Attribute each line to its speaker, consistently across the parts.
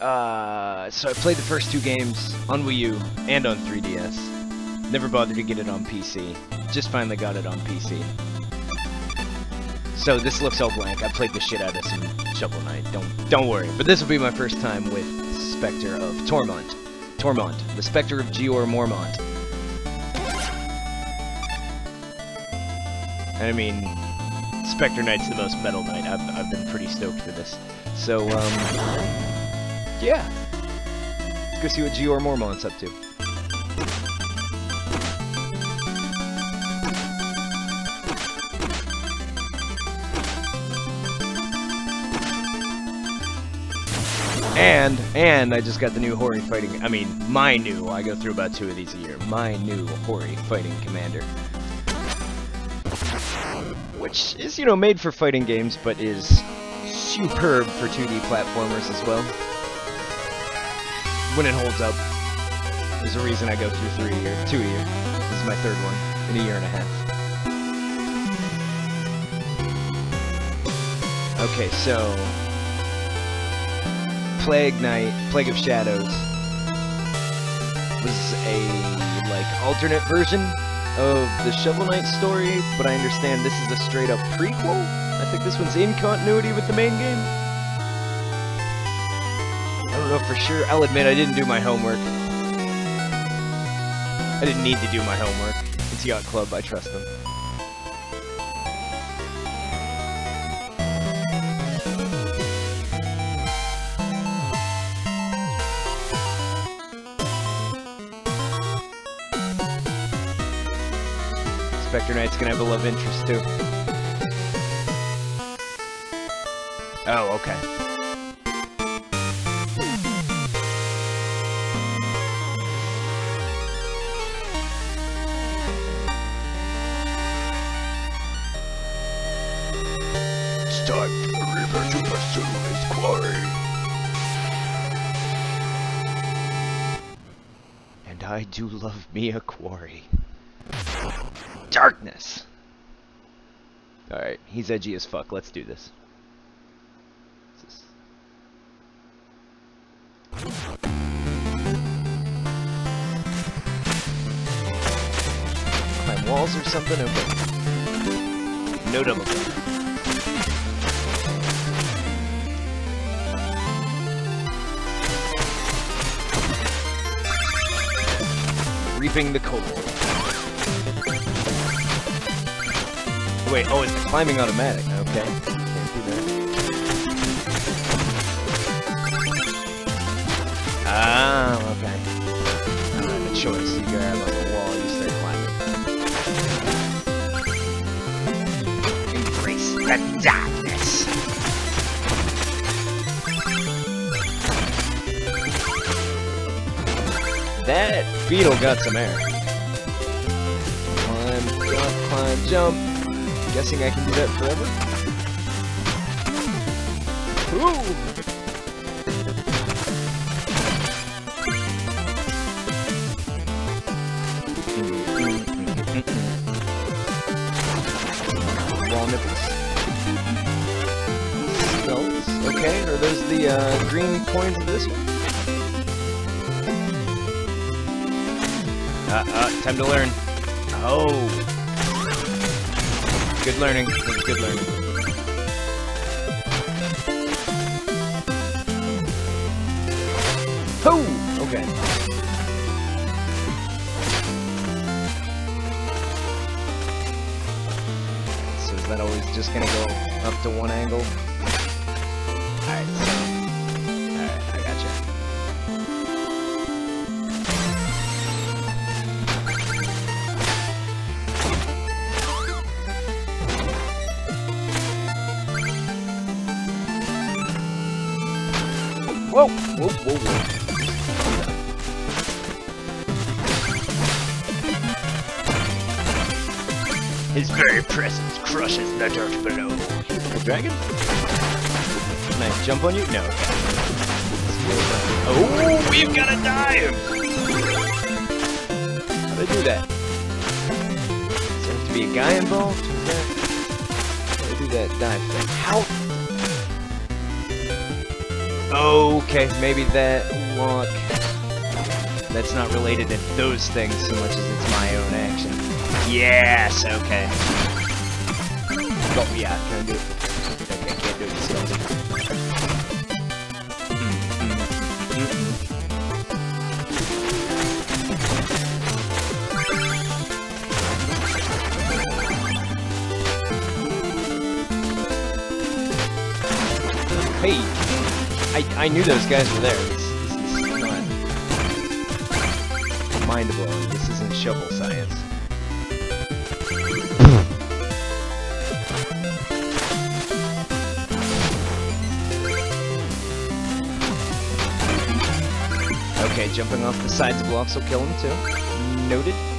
Speaker 1: Uh, so I played the first two games on Wii U and on 3DS. Never bothered to get it on PC. Just finally got it on PC. So this looks all blank. I played the shit out of some Shovel Knight. Don't don't worry. But this will be my first time with Specter of Tormont. Tormont, the Spectre of Jorah Mormont. I mean, Specter Knight's the most metal knight. I've, I've been pretty stoked for this. So, um, yeah. Let's go see what Jorah Mormont's up to. And, and I just got the new Hori fighting, I mean, my new, I go through about two of these a year, my new Hori fighting commander. Which is, you know, made for fighting games, but is superb for 2D platformers as well. When it holds up. There's a reason I go through three a year, two a year. This is my third one in a year and a half. Okay, so Plague Knight, Plague of Shadows, was a like alternate version of the Shovel Knight story, but I understand this is a straight up prequel. I think this one's in continuity with the main game. Know for sure. I'll admit I didn't do my homework. I didn't need to do my homework. It's Yacht Club, I trust them. Specter Knight's gonna have a love interest too. Oh, okay.
Speaker 2: Time river to pursue his quarry.
Speaker 1: And I do love me a quarry. Darkness! Alright, he's edgy as fuck. Let's do this. This walls or something? Okay. No double Reaping the cold. Wait, oh, it's climbing automatic. Okay. Can't do that. Ah, okay. I don't have a choice. You grab on the wall, you start climbing. Embrace the darkness. That beetle got some air. Climb, jump, climb, jump. Guessing I can do that forever? Ooh! Wall. Okay, are those the uh, green coins of this one? Uh, uh, time to learn. Oh. Good learning. Good learning. Oh! Okay. So is that always just gonna go up to one angle? Whoa! Whoa. His very presence crushes the dirt below. Dragon? Can I jump on you? No. Oh, we've got a dive! How'd I do that? Does there have to be a guy involved? How do I do that dive thing? How? Okay, maybe that lock... That's not related to those things so much as it's my own action. Yes, okay. Oh, yeah, can I do it? I I knew those guys were there. This, this is not mind blowing. This isn't shovel science. Okay, jumping off the sides of blocks will kill him too. Noted.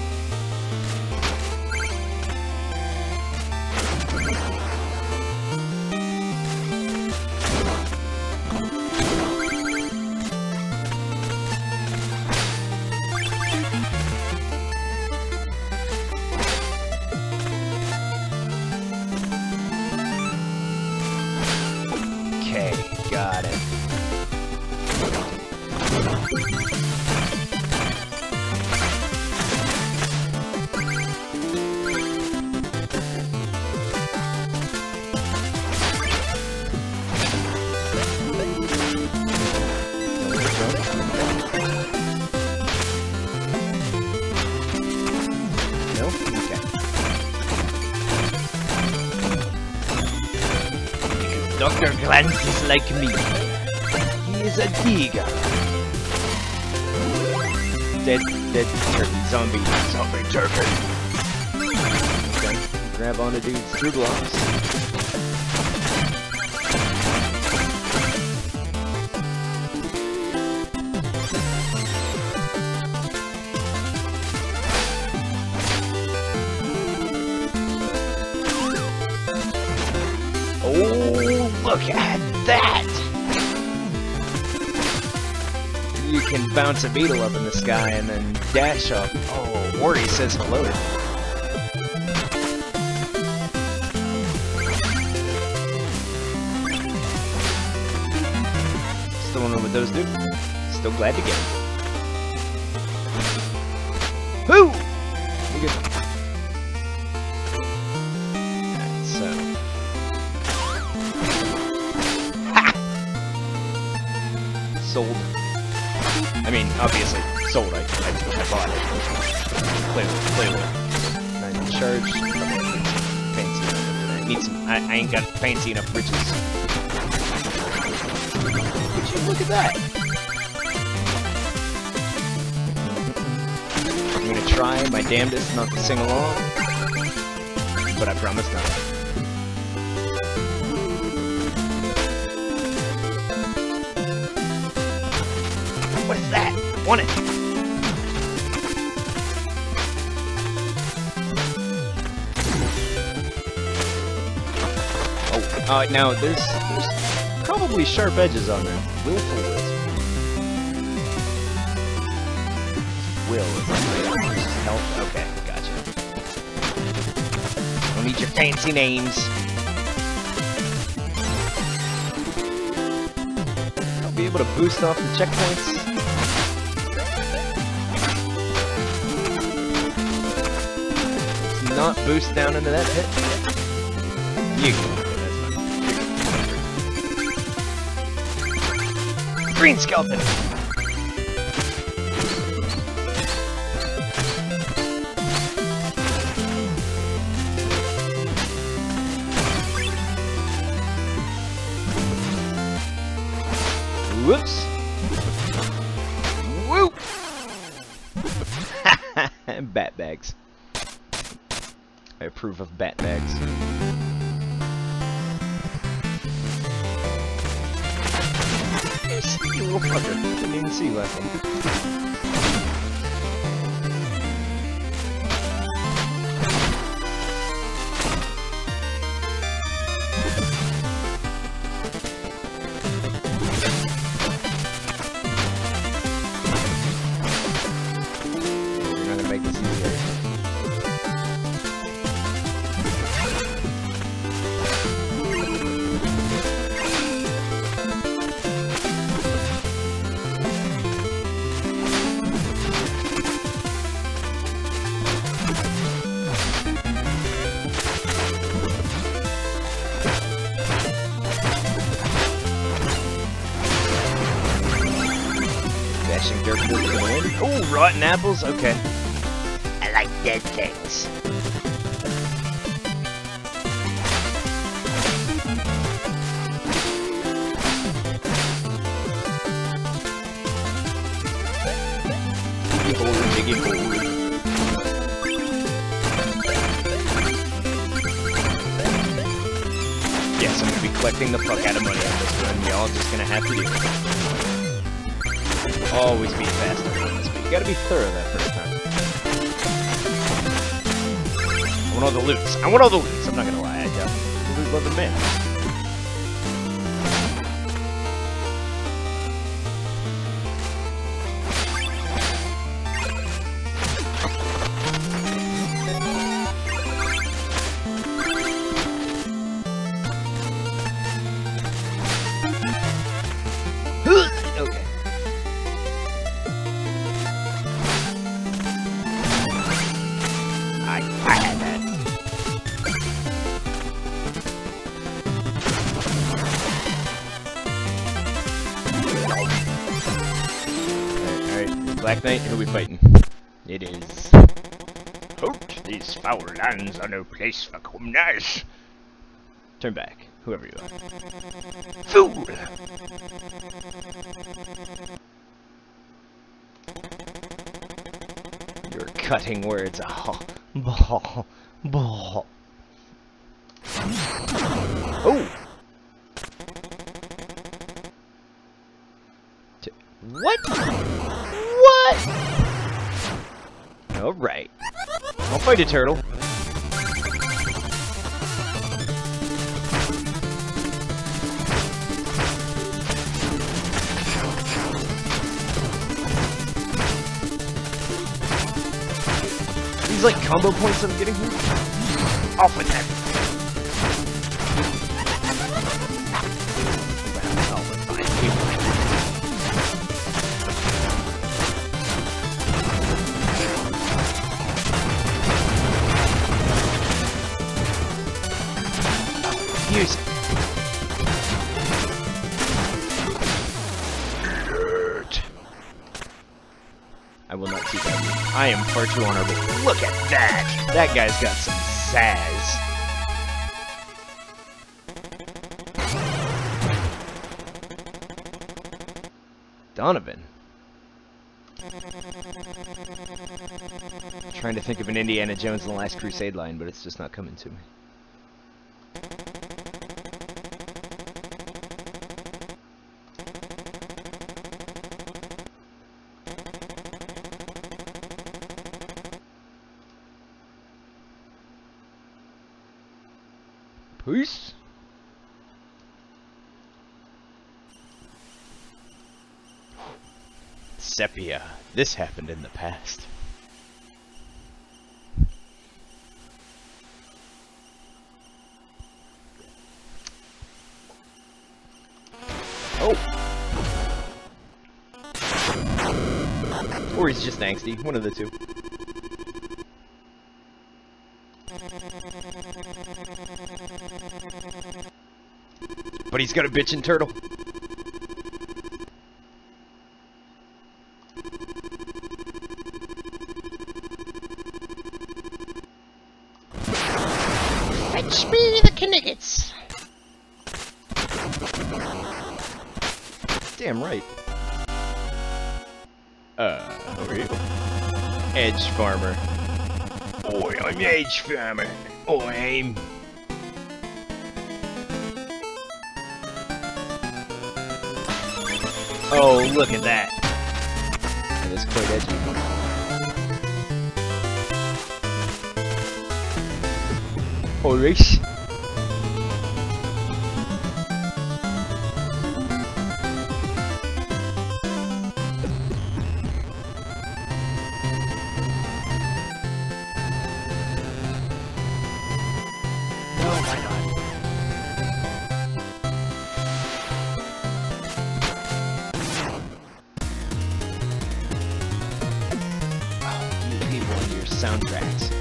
Speaker 1: Like me. He is a digger. Dead, dead turkey, zombie, zombie turkey. Okay. Grab onto dudes through blocks. Oh, look at that! You can bounce a beetle up in the sky and then dash up. Oh, Ori says hello. Still don't know what those do. Still glad to get them. Obviously, sold. I, I, I bought it. Play with it. Nine charge. Fancy. I need some. I, I ain't got fancy enough riches. Would you look at that? I'm gonna try my damnedest not to sing along, but I promise not. It? Oh, uh, now there's there's probably sharp edges on wisdom. Will is that health? Okay, gotcha. Don't need your fancy names. I'll be able to boost off the checkpoints. Not boost down into that pit. You. Green skeleton. Whoops. Whoop. bat bags. Approve of bat bags. Didn't even see one. Rotten apples. Okay.
Speaker 2: I like dead things.
Speaker 1: Diggy hole, diggy hole. Yes, I'm gonna be collecting the fuck out of money on this one. Y'all just gonna have to do it. Always be faster on this, but you gotta be thorough that first time. I want all the loots. I want all the loots. I'm not gonna lie. I do. Loot love the man.
Speaker 2: Lands are no place for commoners.
Speaker 1: Turn back. Whoever you are.
Speaker 2: Fool!
Speaker 1: You're cutting words. Ah. Oh. Ball. Ball. Oh! What? What? Alright. I'll fight a turtle. Like combo points I'm getting here?
Speaker 2: Off with them!
Speaker 1: I am far too honorable. Look at that! That guy's got some sass. Donovan. Trying to think of an Indiana Jones and the Last Crusade line, but it's just not coming to me. This happened in the past. Oh. Or he's just angsty. One of the two. But he's got a bitchin' turtle. Farmer.
Speaker 2: Oi, I'm the Edge Farmer. I'm...
Speaker 1: Oh, look at that. That is quite edgy. Alright. soundtracks.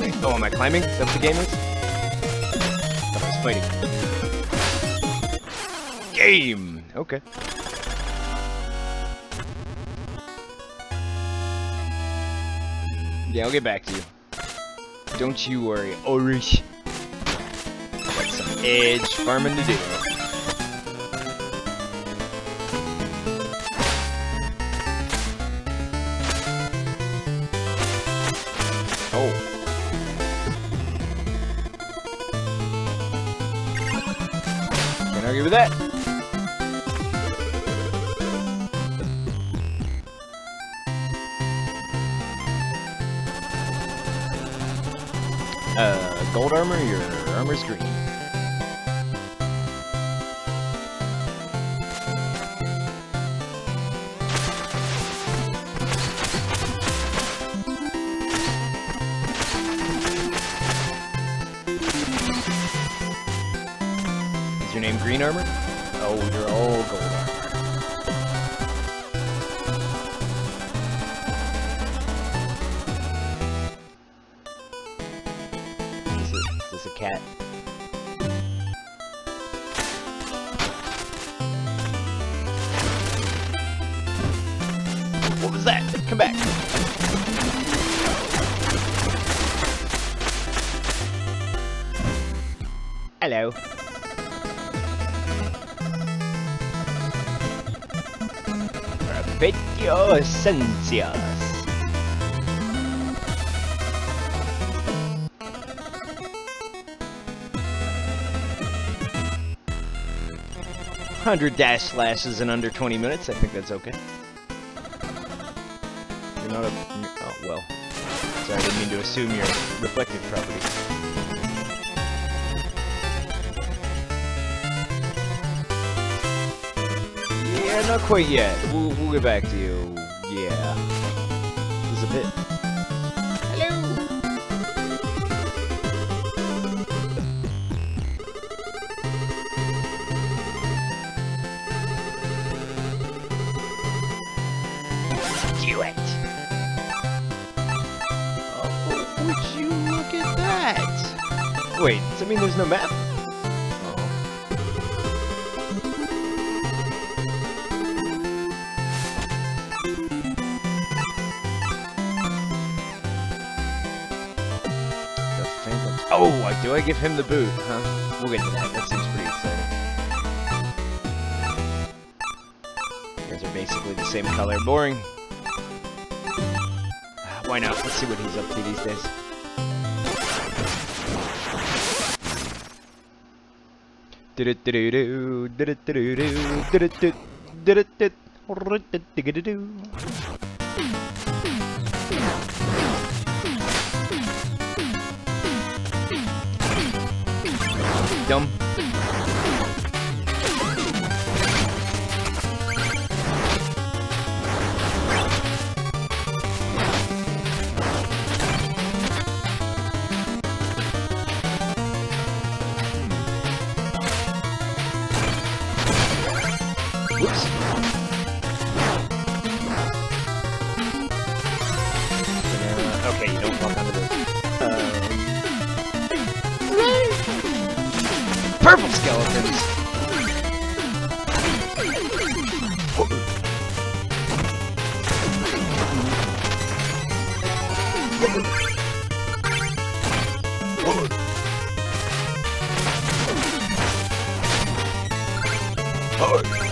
Speaker 1: Wait, oh, am I climbing? Is that what the game is? Oh, I was fighting. Game! Okay. Yeah, I'll get back to you. Don't you worry, Orish. Got some edge farming to do. Armor, your armor's green. Is your name green armor? Oh, you're all gold Esencias. Hundred dash slashes in under 20 minutes. I think that's okay. You're not a. Oh well. Sorry, I didn't mean to assume your reflective property. Yeah, not quite yet. We'll, we'll get back to you. Yeah. There's a bit. Hello. Do it. Oh, would you look at that? Wait, does that mean there's no map? Do I give him the boot, huh? We'll get to that. That seems pretty exciting. You guys are basically the same color. Boring. Ah, Why not? Let's see what he's up to these days. Do-do-do-do-do, do-do-do-do-do, do-do-do, do-do-do, do-do-do-do-do. Dumb. Purple skeletons. Rabbits.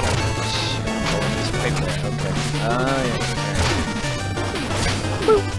Speaker 1: oh this paper. Okay. Oh, uh, yeah.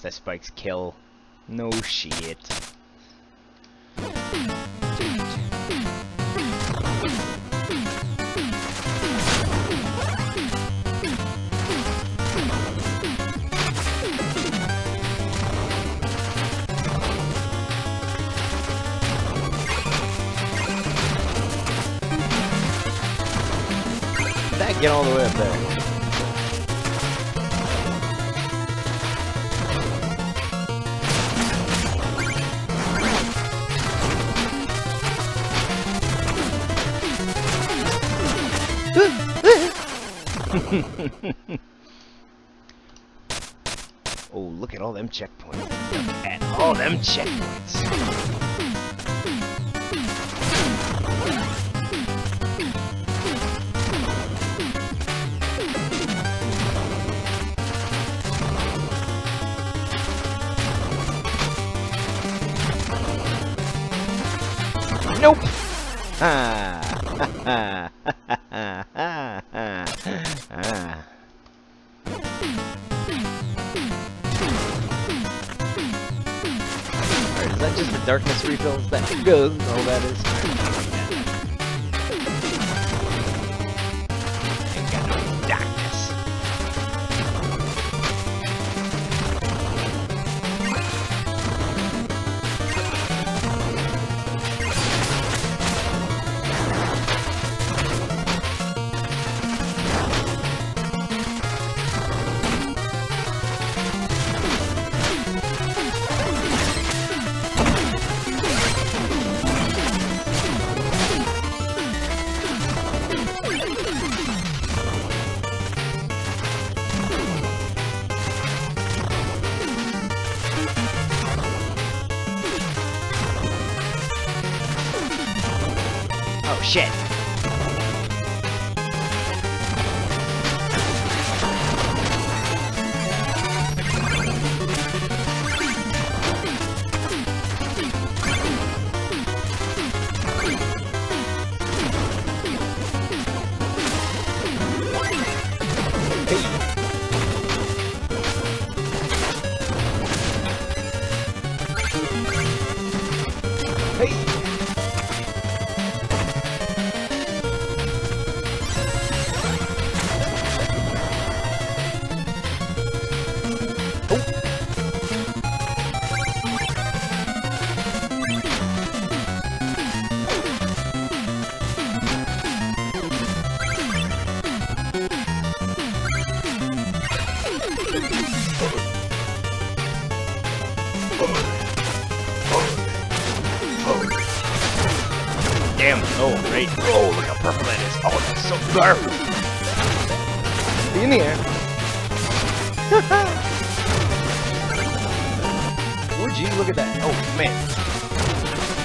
Speaker 1: Course spikes kill. No shit. That get all the way up there. Them checkpoints. At all them checkpoints. Nope. Ah. Ah. Ah. Ah. Ah. Alright, is the darkness refills? That goes all that is.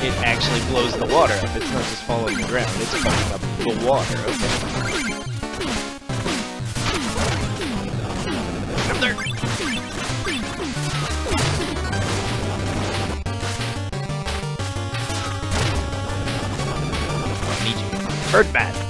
Speaker 1: It actually blows the water up. It's not just following the ground. It's fucking up the water. Okay. Up there. Birdman.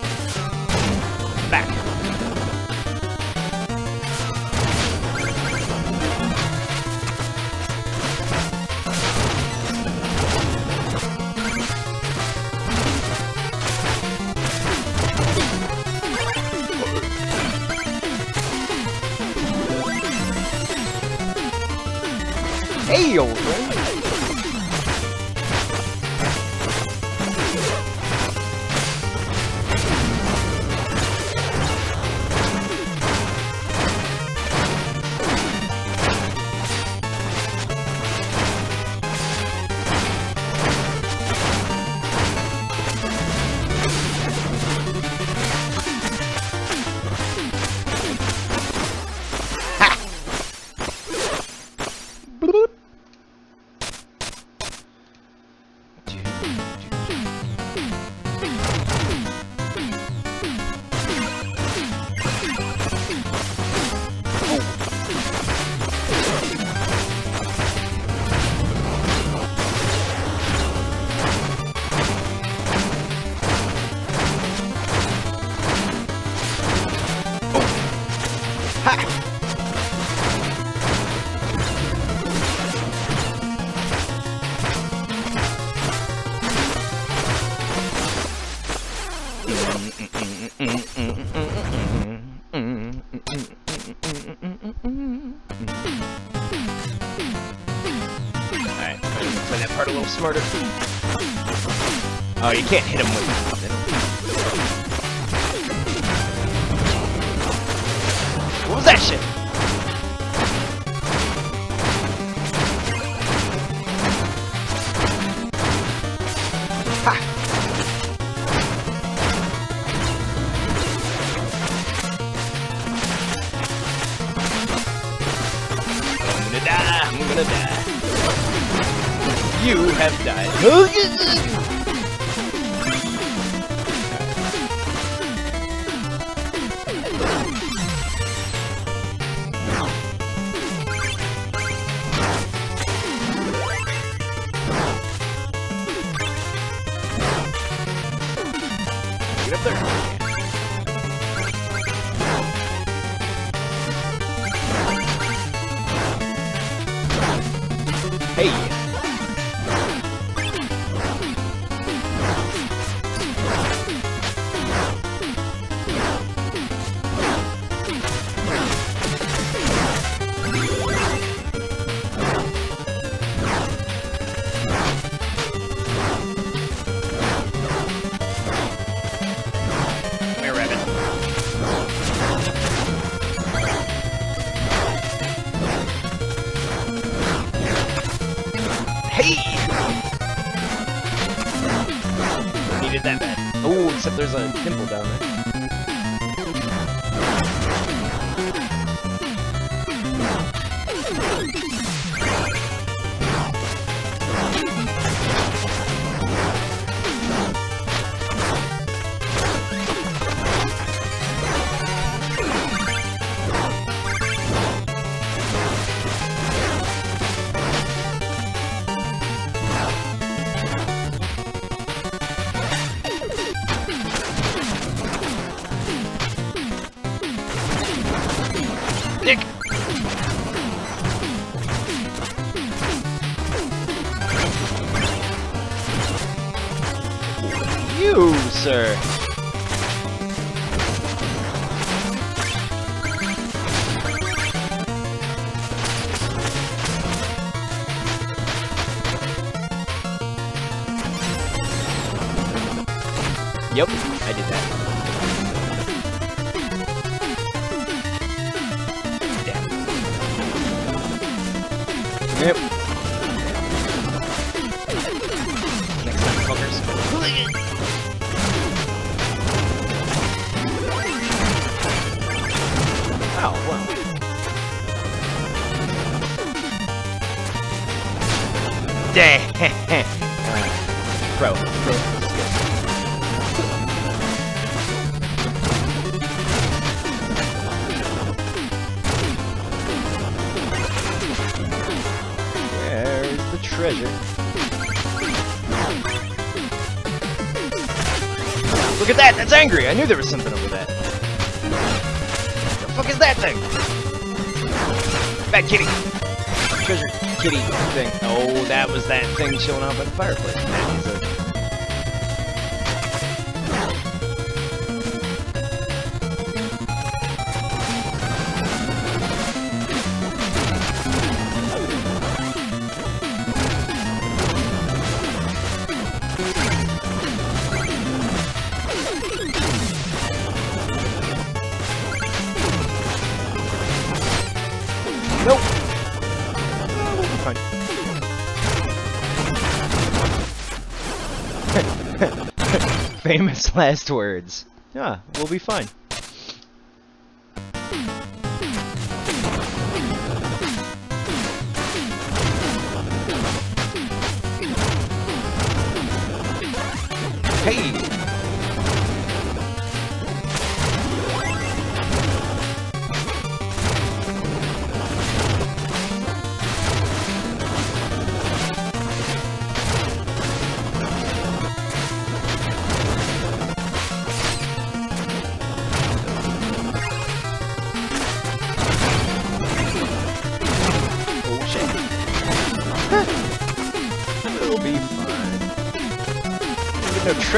Speaker 1: smarter. Oh, you can't hit him with nothing. What was that shit? Kimble down there. you, sir? Yep. thing. Fat kitty. Treasure kitty thing. Oh, that was that thing showing up at the fireplace. last words. Yeah, we'll be fine.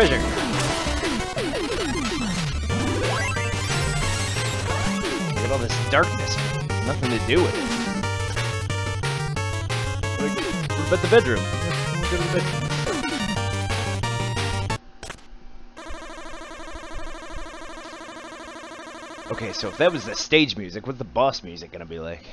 Speaker 1: treasure. Look at all this darkness. Nothing to do with it. What about the bedroom? What about the bedroom? Okay, so if that was the stage music, what's the boss music gonna be like?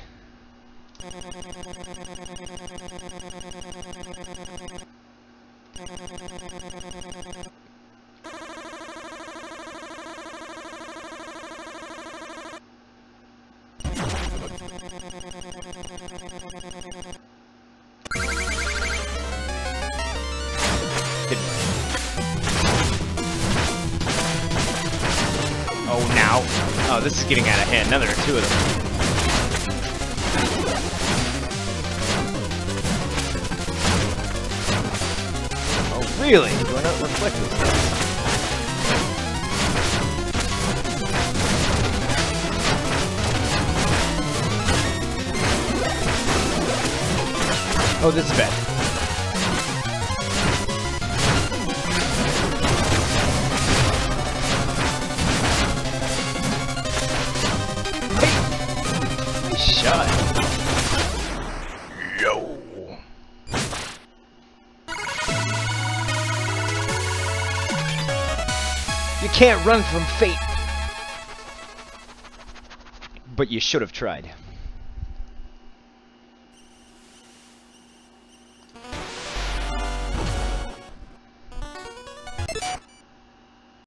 Speaker 1: Oh. Oh, this is getting out of hand. Now there are two of them. Oh, really? Do I not reflect this? Oh, this is bad. Run from fate. But you should have tried.